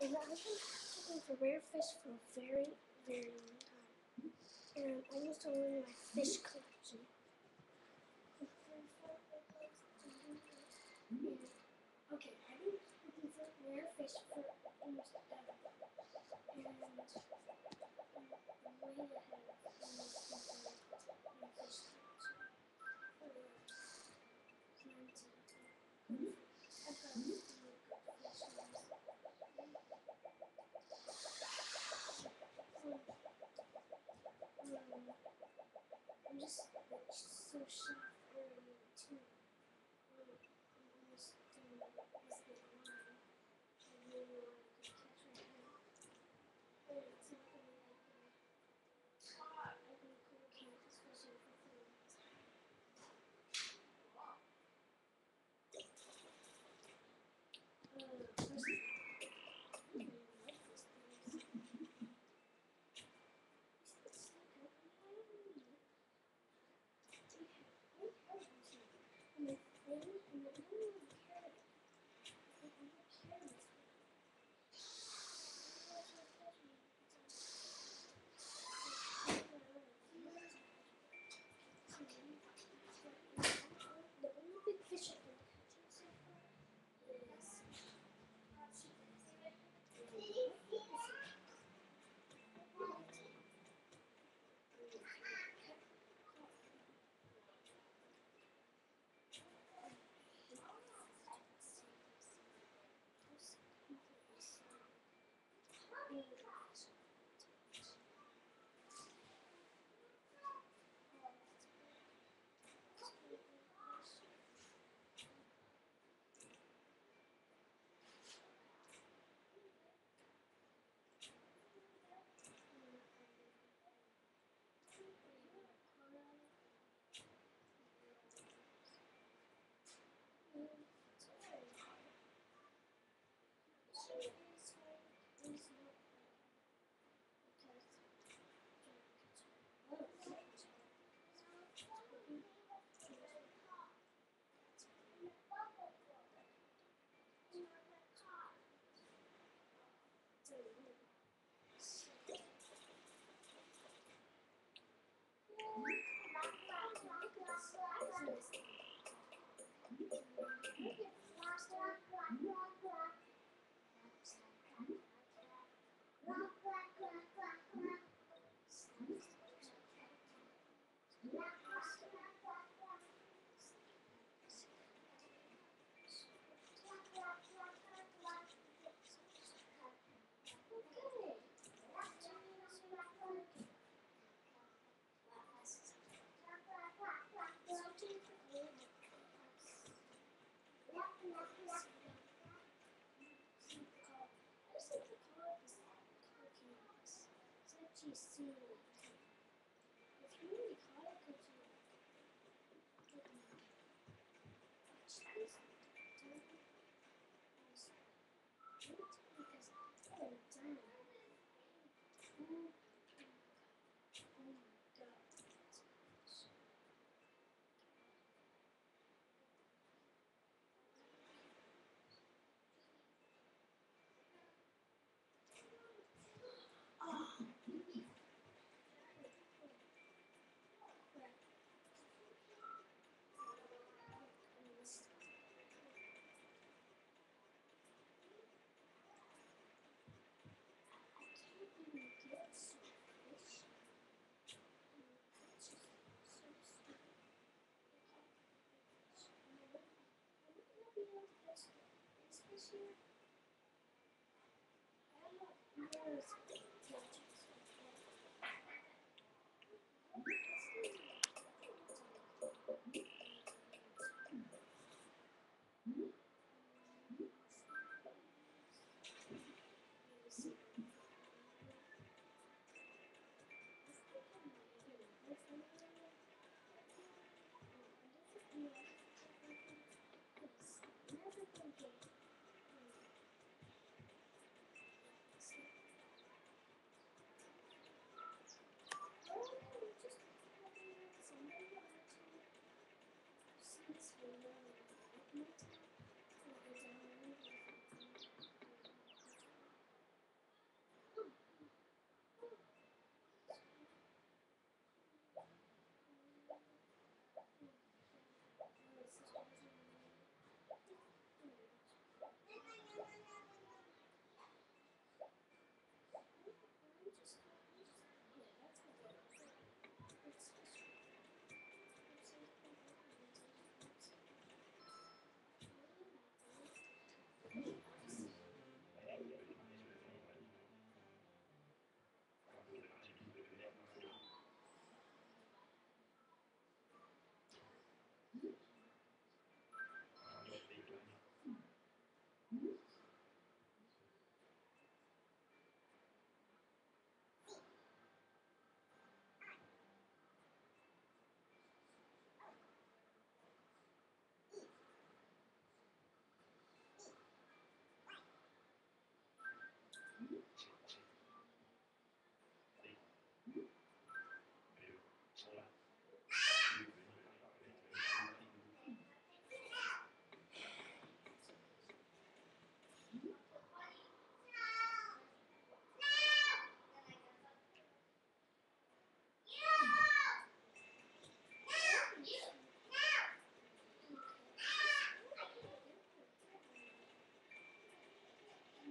and I've been looking for rare fish for a very, very long time. And I used to learn my fish collection. Okay, I've been looking for rare fish for so sad. to leave just to Yes.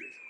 Yes.